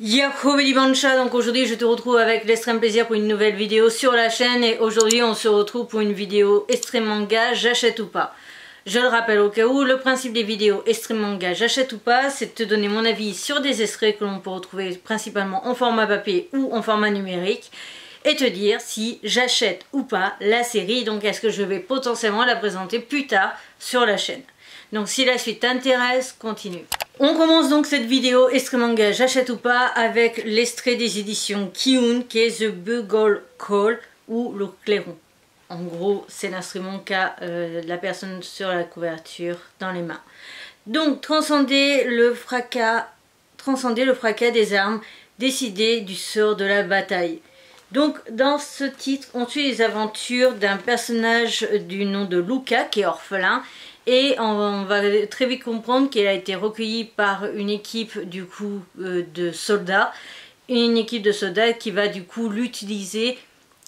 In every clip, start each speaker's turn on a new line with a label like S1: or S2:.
S1: Yahoo Bancha, donc aujourd'hui je te retrouve avec l'extrême plaisir pour une nouvelle vidéo sur la chaîne et aujourd'hui on se retrouve pour une vidéo extrême manga, j'achète ou pas. Je le rappelle au cas où, le principe des vidéos extrême manga, j'achète ou pas, c'est de te donner mon avis sur des extraits que l'on peut retrouver principalement en format papier ou en format numérique et te dire si j'achète ou pas la série, donc est-ce que je vais potentiellement la présenter plus tard sur la chaîne. Donc si la suite t'intéresse, continue. On commence donc cette vidéo manga j'achète ou pas avec l'extrait des éditions Kiun qui est The Bugle Call ou le clairon. En gros, c'est l'instrument qu'a euh, la personne sur la couverture dans les mains. Donc, transcender le fracas, transcender le fracas des armes, décider du sort de la bataille. Donc, dans ce titre, on suit les aventures d'un personnage du nom de Luca, qui est orphelin, et on va très vite comprendre qu'elle a été recueillie par une équipe euh, de soldats, une équipe de soldats qui va du coup l'utiliser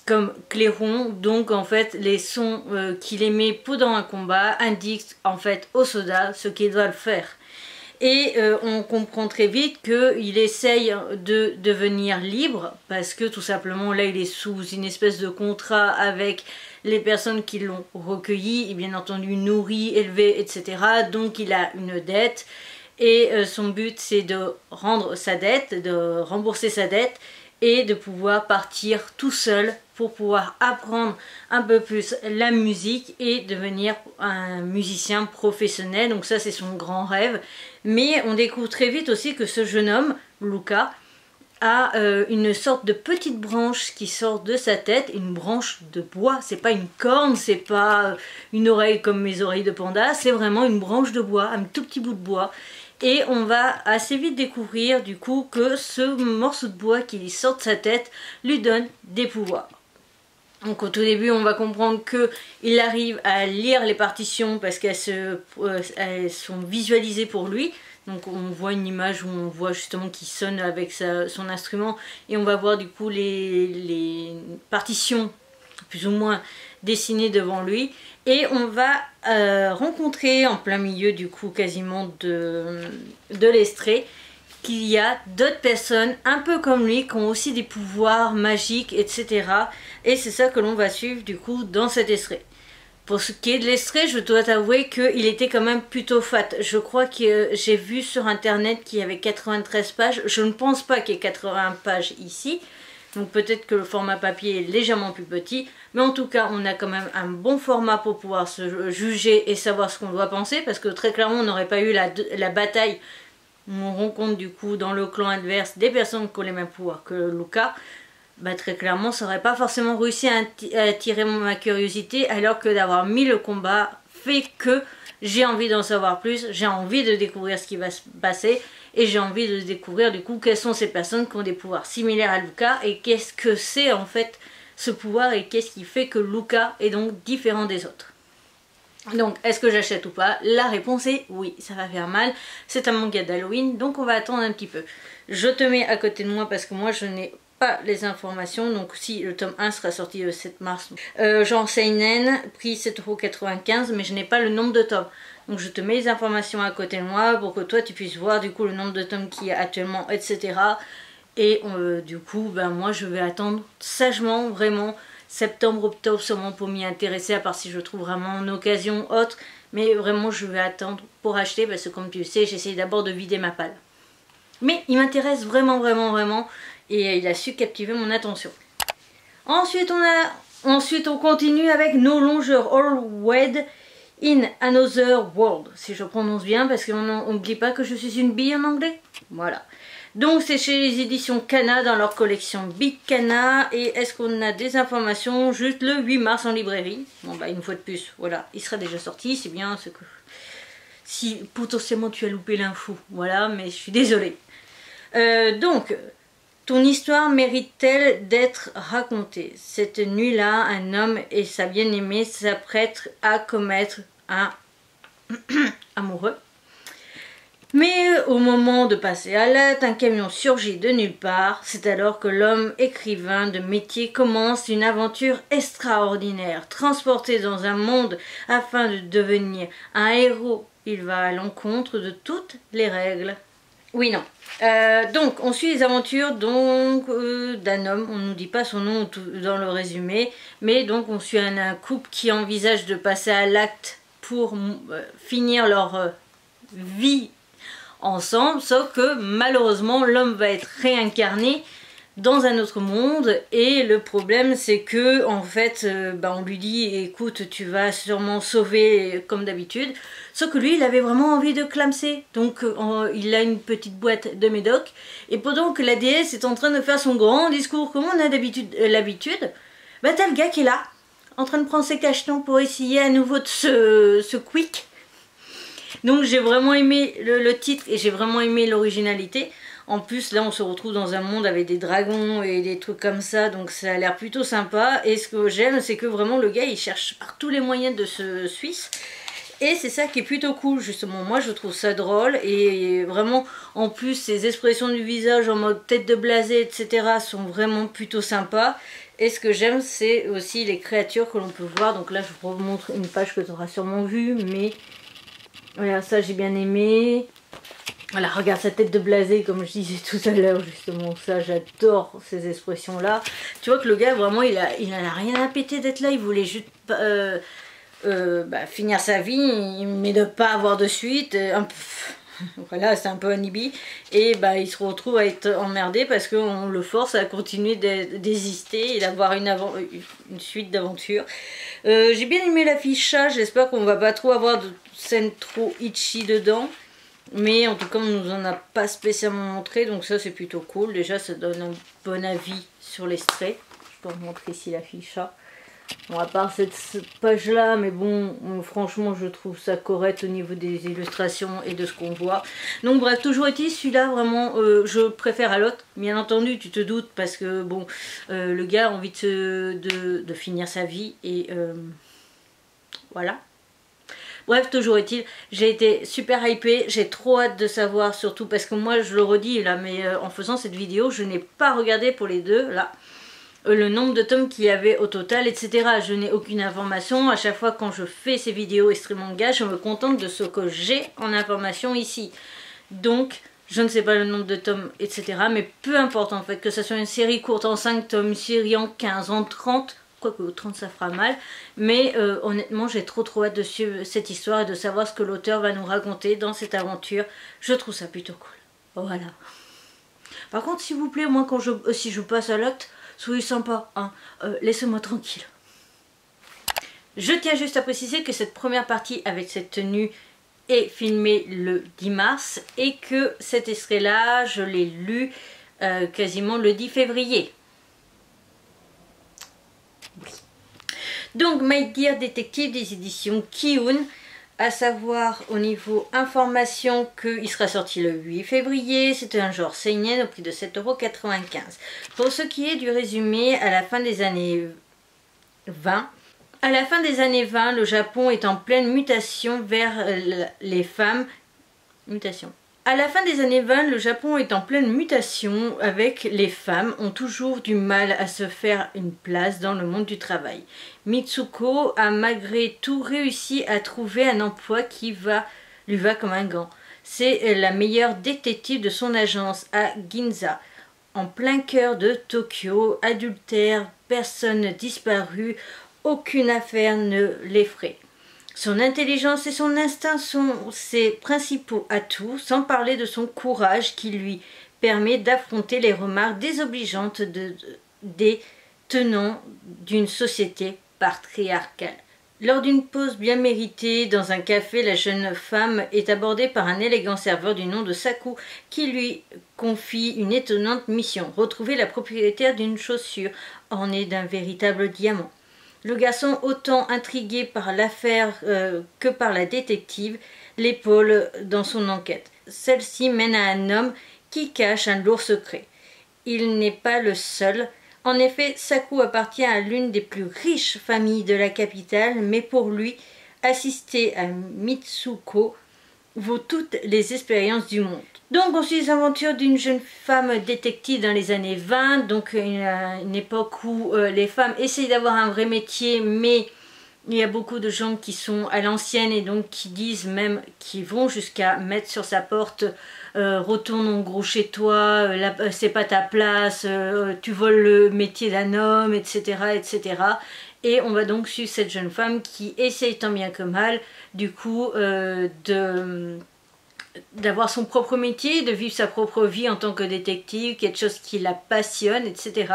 S1: comme clairon, donc en fait les sons euh, qu'il émet pendant un combat indiquent en fait aux soldats ce qu'ils doivent faire. Et euh, on comprend très vite qu'il essaye de devenir libre parce que tout simplement là il est sous une espèce de contrat avec les personnes qui l'ont recueilli, et bien entendu nourri, élevé, etc. Donc il a une dette et euh, son but c'est de rendre sa dette, de rembourser sa dette et de pouvoir partir tout seul pour pouvoir apprendre un peu plus la musique et devenir un musicien professionnel. Donc ça c'est son grand rêve. Mais on découvre très vite aussi que ce jeune homme, Luca, a euh, une sorte de petite branche qui sort de sa tête, une branche de bois. C'est pas une corne, c'est pas une oreille comme mes oreilles de panda, c'est vraiment une branche de bois, un tout petit bout de bois. Et on va assez vite découvrir du coup que ce morceau de bois qui sort de sa tête lui donne des pouvoirs. Donc au tout début, on va comprendre qu'il arrive à lire les partitions parce qu'elles euh, sont visualisées pour lui. Donc on voit une image où on voit justement qu'il sonne avec son instrument et on va voir du coup les, partitions plus ou moins dessinées devant lui et on va euh, rencontrer en plein milieu du coup quasiment de, de l'extrait qu'il y a d'autres personnes un peu comme lui qui ont aussi des pouvoirs magiques etc et c'est ça que l'on va suivre du coup dans cet extrait. Pour ce qui est de l'extrait, je dois t'avouer qu'il était quand même plutôt fat. Je crois que j'ai vu sur internet qu'il y avait 93 pages. Je ne pense pas qu'il y ait 80 pages ici. Donc peut-être que le format papier est légèrement plus petit. Mais en tout cas, on a quand même un bon format pour pouvoir se juger et savoir ce qu'on doit penser. Parce que très clairement, on n'aurait pas eu la, la bataille où on rencontre du coup dans le clan adverse des personnes qui ont les mêmes pouvoirs que Luca bah, très clairement, ça n'aurait pas forcément réussi à attirer ma curiosité, alors que d'avoir mis le combat fait que j'ai envie d'en savoir plus, j'ai envie de découvrir ce qui va se passer, et j'ai envie de découvrir du coup quelles sont ces personnes qui ont des pouvoirs similaires à Luca, et qu'est-ce que c'est en fait ce pouvoir, et qu'est-ce qui fait que Luca est donc différent des autres. Donc, est-ce que j'achète ou pas? La réponse est oui, ça va faire mal. C'est un manga d'Halloween, donc on va attendre un petit peu. Je te mets à côté de moi parce que moi je n'ai les informations. Donc si le tome 1 sera sorti le 7 mars. Euh, genre Seinen, prix 7,95€, mais je n'ai pas le nombre de tomes. Donc je te mets les informations à côté de moi pour que toi tu puisses voir du coup le nombre de tomes qu'il y a actuellement, etc. Et euh, du coup, ben moi je vais attendre sagement, vraiment, septembre, octobre seulement pour m'y intéresser, à part si je trouve vraiment une occasion autre. Mais vraiment je vais attendre pour acheter parce que comme tu le sais, j'essaye d'abord de vider ma palle. Mais il m'intéresse vraiment, vraiment, vraiment et il a su captiver mon attention. Ensuite, on a ensuite on continue avec nos longeurs All Wed in Another World, si je prononce bien, parce qu'on n'oublie pas que je suis une bille en anglais. Voilà. Donc c'est chez les éditions Cana dans leur collection Big Cana. Et est-ce qu'on a des informations juste le 8 mars en librairie? Bon bah une fois de plus, voilà, il sera déjà sorti, c'est bien ce que... Si potentiellement tu as loupé l'info, voilà, mais je suis désolée. Euh, donc, ton histoire mérite-t-elle d'être racontée? Cette nuit-là, un homme et sa bien-aimée s'apprêtent à commettre un amoureux. Mais au moment de passer à l'acte, un camion surgit de nulle part. C'est alors que l'homme écrivain de métier commence une aventure extraordinaire. Transporté dans un monde afin de devenir un héros, il va à l'encontre de toutes les règles Oui, non. Euh, donc, on suit les aventures donc euh, d'un homme, on ne nous dit pas son nom dans le résumé, mais donc on suit un, couple qui envisage de passer à l'acte pour euh, finir leur vie ensemble, sauf que malheureusement l'homme va être réincarné dans un autre monde. Et le problème c'est que en fait euh, bah, on lui dit écoute tu vas sûrement sauver comme d'habitude. Sauf que lui il avait vraiment envie de clamser. Donc euh, il a une petite boîte de médoc. Et pendant que la déesse est en train de faire son grand discours comme on a d'habitude euh, l'habitude bah t'as le gars qui est là en train de prendre ses cachetons pour essayer à nouveau de se, se quick. Donc j'ai vraiment aimé le titre et j'ai vraiment aimé l'originalité en plus, là, on se retrouve dans un monde avec des dragons et des trucs comme ça, donc ça a l'air plutôt sympa. Et ce que j'aime, c'est que vraiment, le gars, il cherche par tous les moyens de se Suisse. Et c'est ça qui est plutôt cool, justement. Moi, je trouve ça drôle. Et vraiment, en plus, ses expressions du visage en mode tête de blasé, etc., sont vraiment plutôt sympas. Et ce que j'aime, c'est aussi les créatures que l'on peut voir. Donc là, je vous remontre une page que tu auras sûrement vue, mais... Voilà, ça, j'ai bien aimé. Voilà, regarde sa tête de blasé, comme je disais tout à l'heure, justement. Ça, j'adore ces expressions-là. Tu vois que le gars, vraiment, il a, il a rien à péter d'être là. Il voulait juste euh, euh, bah, finir sa vie, mais ne pas avoir de suite. Euh, voilà, c'est un peu un ibi. Et bah, il se retrouve à être emmerdé parce qu'on le force à continuer d'exister et d'avoir une, une, suite d'aventures. J'ai bien aimé l'affichage. J'espère qu'on va pas trop avoir de scènes trop itchy dedans. Mais en tout cas, on nous en a pas spécialement montré, donc ça c'est plutôt cool. Déjà, ça donne un bon avis sur les strays. Je peux vous montrer ici l'affiche. Bon, à part cette page-là, mais bon, franchement, je trouve ça correct au niveau des illustrations et de ce qu'on voit. Donc bref, toujours est-il, celui-là, vraiment, euh, je préfère à l'autre. Bien entendu, tu te doutes, parce que, bon, euh, le gars a envie de, de, finir sa vie, et euh, voilà. Bref, toujours est-il, j'ai été super hypée, j'ai trop hâte de savoir, surtout parce que moi, je le redis là, mais euh, en faisant cette vidéo, je n'ai pas regardé pour les deux, là, euh, le nombre de tomes qu'il y avait au total, etc. Je n'ai aucune information. À chaque fois quand je fais ces vidéos extrêmement gars, je me contente de ce que j'ai en information ici. Donc, je ne sais pas le nombre de tomes, etc. Mais peu importe en fait, que ce soit une série courte en 5 tomes, une série en 15, en 30, quoique au 30 ça fera mal, mais euh, honnêtement j'ai trop trop hâte de suivre cette histoire et de savoir ce que l'auteur va nous raconter dans cette aventure. Je trouve ça plutôt cool. Voilà. Par contre s'il vous plaît, moi quand je, euh, si je passe à l'acte, soyez sympa, hein, euh, laissez-moi tranquille. Je tiens juste à préciser que cette première partie avec cette tenue est filmée le 10 mars et que cet extrait là, je l'ai lu quasiment le 10 février. Donc My Dear Detective des éditions Kiun, à savoir au niveau information qu'il sera sorti le 8 février, c'est un genre seinen au prix de 7,95€. Pour ce qui est du résumé, à la fin des années 20, à la fin des années 20, le Japon est en pleine mutation vers les femmes. Mutation. À la fin des années 20, le Japon est en pleine mutation avec les femmes ont toujours du mal à se faire une place dans le monde du travail. Mitsuko a malgré tout réussi à trouver un emploi qui lui va comme un gant. C'est la meilleure détective de son agence à Ginza, en plein cœur de Tokyo, adultère, personne disparue, aucune affaire ne l'effraie. Son intelligence et son instinct sont ses principaux atouts, sans parler de son courage qui lui permet d'affronter les remarques désobligeantes des tenants d'une société patriarcale. Lors d'une pause bien méritée dans un café, la jeune femme est abordée par un élégant serveur du nom de Saku qui lui confie une étonnante mission, retrouver la propriétaire d'une chaussure ornée d'un véritable diamant. Le garçon, autant intrigué par l'affaire euh, que par la détective, l'épaule dans son enquête. Celle-ci mène à un homme qui cache un lourd secret. Il n'est pas le seul. En effet, Saku appartient à l'une des plus riches familles de la capitale, mais pour lui, assister à Mitsuko vaut toutes les expériences du monde. Donc on suit les aventures d'une jeune femme détective dans les années 20, donc une, une époque où euh, les femmes essayent d'avoir un vrai métier mais il y a beaucoup de gens qui sont à l'ancienne et donc qui disent même, qui vont jusqu'à mettre sur sa porte euh, retourne en gros chez toi, euh, euh, c'est pas ta place, tu voles le métier d'un homme, etc., etc. Et on va donc suivre cette jeune femme qui essaye tant bien que mal, du coup, de d'avoir son propre métier, de vivre sa propre vie en tant que détective, quelque chose qui la passionne, etc.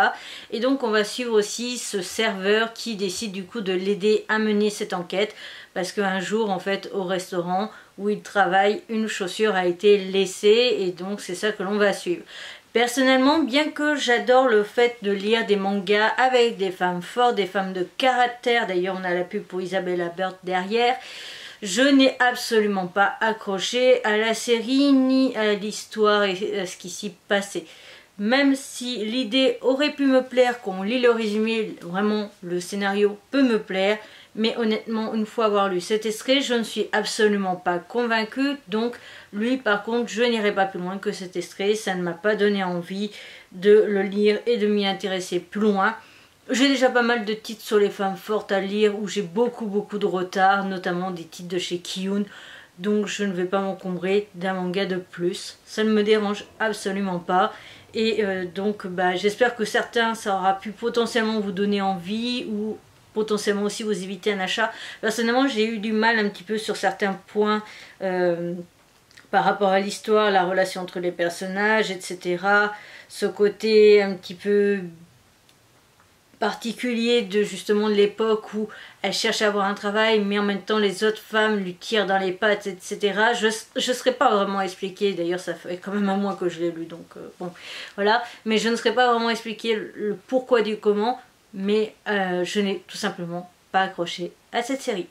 S1: Et donc on va suivre aussi ce serveur qui décide du coup de l'aider à mener cette enquête parce qu'un jour en fait au restaurant où il travaille, une chaussure a été laissée et donc c'est ça que l'on va suivre. Personnellement, bien que j'adore le fait de lire des mangas avec des femmes fortes, des femmes de caractère, d'ailleurs on a la pub pour Isabella Bird derrière, je n'ai absolument pas accroché à la série ni à l'histoire et à ce qui s'y passait. Même si l'idée aurait pu me plaire, quand on lit le résumé, vraiment le scénario peut me plaire, mais honnêtement, une fois avoir lu cet extrait, je ne suis absolument pas convaincue. Donc lui, par contre, je n'irai pas plus loin que cet extrait. Ça ne m'a pas donné envie de le lire et de m'y intéresser plus loin. J'ai déjà pas mal de titres sur les femmes fortes à lire où j'ai beaucoup beaucoup de retard, notamment des titres de chez Kiyun. Donc je ne vais pas m'encombrer d'un manga de plus. Ça ne me dérange absolument pas. Et euh, donc bah, j'espère que certains, ça aura pu potentiellement vous donner envie ou potentiellement aussi vous éviter un achat. Personnellement j'ai eu du mal un petit peu sur certains points. Euh, par rapport à l'histoire, la relation entre les personnages, etc. Ce côté un petit peu particulier de justement de l'époque où elle cherche à avoir un travail mais en même temps les autres femmes lui tirent dans les pattes etc je ne serais pas vraiment expliqué d'ailleurs ça fait quand même un mois que je l'ai lu donc euh, bon voilà. Mais je ne serais pas vraiment expliqué le, pourquoi du comment. Mais euh, je n'ai tout simplement pas accroché à cette série